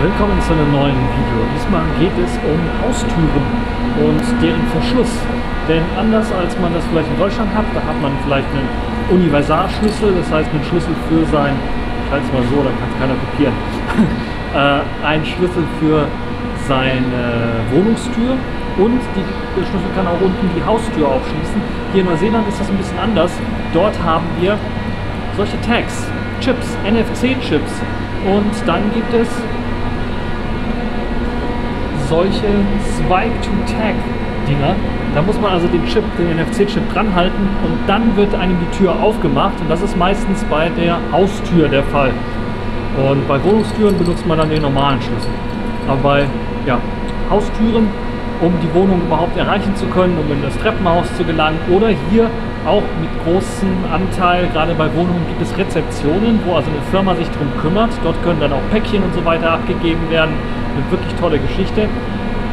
Willkommen zu einem neuen Video. Diesmal geht es um Haustüren und deren Verschluss. Denn anders als man das vielleicht in Deutschland hat, da hat man vielleicht einen Universalschlüssel, das heißt einen Schlüssel für sein, ich halte es mal so, da kann es keiner kopieren, äh, einen Schlüssel für seine Wohnungstür und die, der Schlüssel kann auch unten die Haustür aufschließen. Hier in Neuseeland ist das ein bisschen anders. Dort haben wir solche Tags, Chips, NFC-Chips. Und dann gibt es solche Swipe-to-Tag-Dinger. Da muss man also den Chip, den NFC-Chip dran halten und dann wird einem die Tür aufgemacht und das ist meistens bei der Haustür der Fall. Und bei Wohnungstüren benutzt man dann den normalen Schlüssel. Aber bei ja, Haustüren, um die Wohnung überhaupt erreichen zu können, um in das Treppenhaus zu gelangen oder hier auch mit großem Anteil, gerade bei Wohnungen gibt es Rezeptionen, wo also eine Firma sich darum kümmert. Dort können dann auch Päckchen und so weiter abgegeben werden. Eine wirklich tolle Geschichte.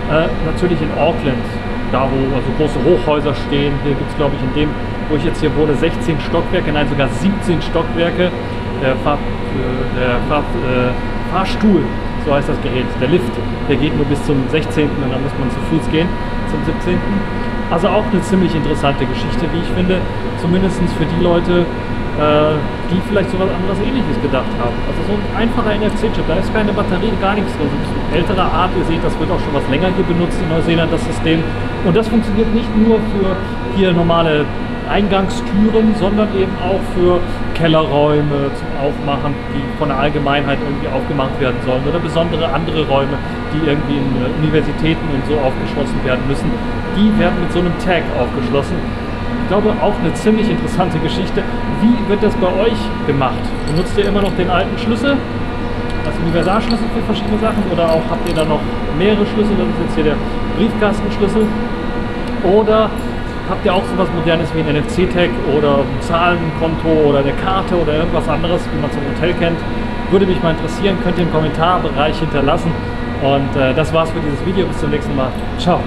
Äh, natürlich in Auckland, da wo also große Hochhäuser stehen. Hier gibt es, glaube ich, in dem, wo ich jetzt hier wohne, 16 Stockwerke, nein, sogar 17 Stockwerke. Der, Fahr, der Fahr, äh, Fahrstuhl, so heißt das Gerät, der Lift, der geht nur bis zum 16. und dann muss man zu Fuß gehen zum 17. Also auch eine ziemlich interessante Geschichte, wie ich finde, zumindest für die Leute, äh, die vielleicht so was anderes ähnliches gedacht haben. Also so ein einfacher NFC-Chip, da ist keine Batterie, gar nichts drin. Das ist eine ältere Art, ihr seht, das wird auch schon was länger hier benutzt in Neuseeland, das System. Und das funktioniert nicht nur für hier normale Eingangstüren, sondern eben auch für Kellerräume zum Aufmachen, die von der Allgemeinheit irgendwie aufgemacht werden sollen oder besondere andere Räume, die irgendwie in Universitäten und so aufgeschlossen werden müssen. Die werden mit so einem Tag aufgeschlossen. Ich glaube, auch eine ziemlich interessante Geschichte. Wie wird das bei euch gemacht? Benutzt ihr immer noch den alten Schlüssel als Universalschlüssel für verschiedene Sachen oder auch habt ihr da noch mehrere Schlüssel? Das ist jetzt hier der Briefkastenschlüssel. Oder Habt ihr auch sowas Modernes wie ein NFC-Tag oder ein Zahlenkonto oder eine Karte oder irgendwas anderes, wie man zum Hotel kennt? Würde mich mal interessieren, könnt ihr im Kommentarbereich hinterlassen. Und äh, das war's für dieses Video. Bis zum nächsten Mal. Ciao.